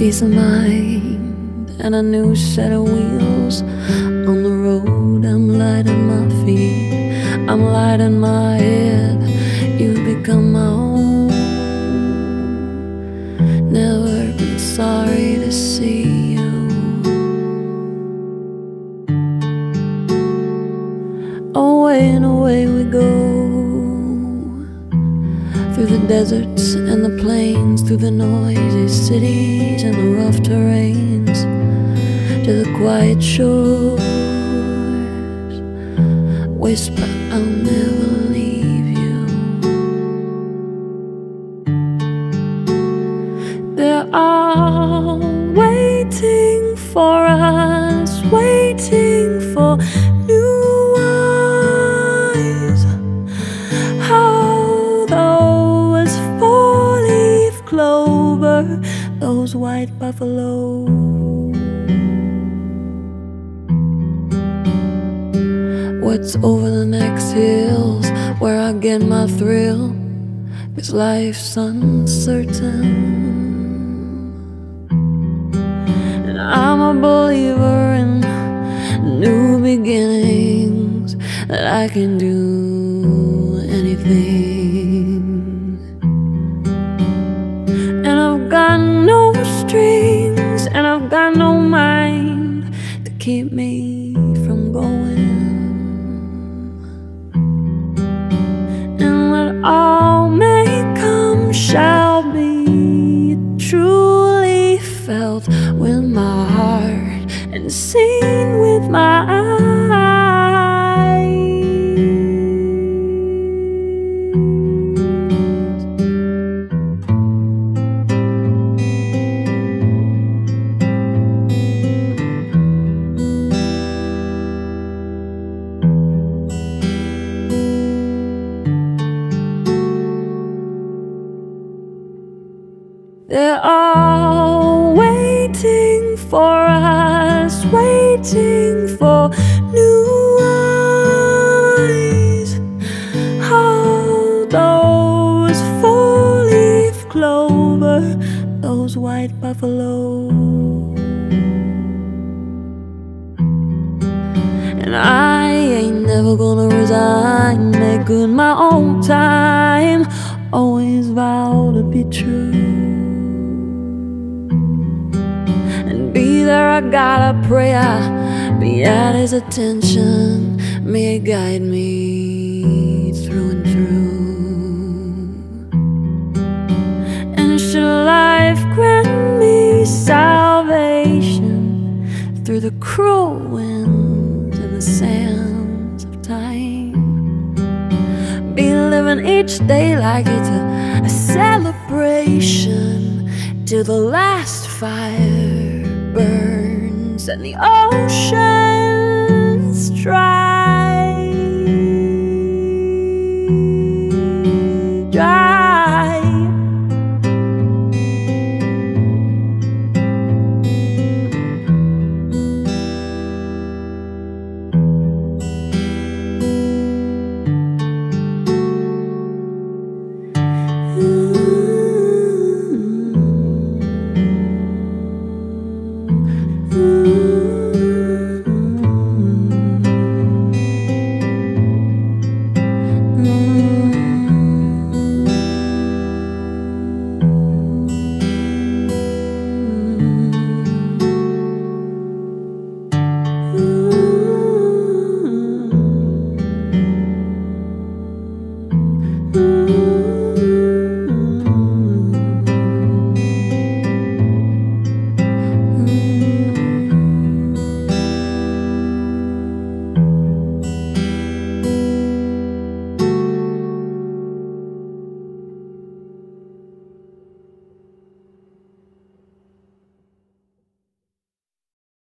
peace of mind and a new set of wheels on the road. I'm lighting my feet, I'm lighting my head. You've become my own. Never been sorry to see you. Away and away we go through the deserts and the plains, through the noisy cities and the rough terrains, to the quiet shores. Whisper, oh, I'll never those white buffalo. What's over the next hills where I get my thrill? Cause life's uncertain. And I'm a believer in new beginnings that I can do anything. Keep me from going. And what all may come shall be truly felt with my heart and seen with my eyes. They're all waiting for us, waiting for new eyes. How those four-leaf clover, those white buffalo. And I ain't never gonna resign, make good my own time. Always vow to be true. I gotta pray I be at his attention. May it guide me through and through. And should life grant me salvation through the cruel winds and the sands of time. Be living each day like it's a, a celebration till the last fire burns and the oceans dry.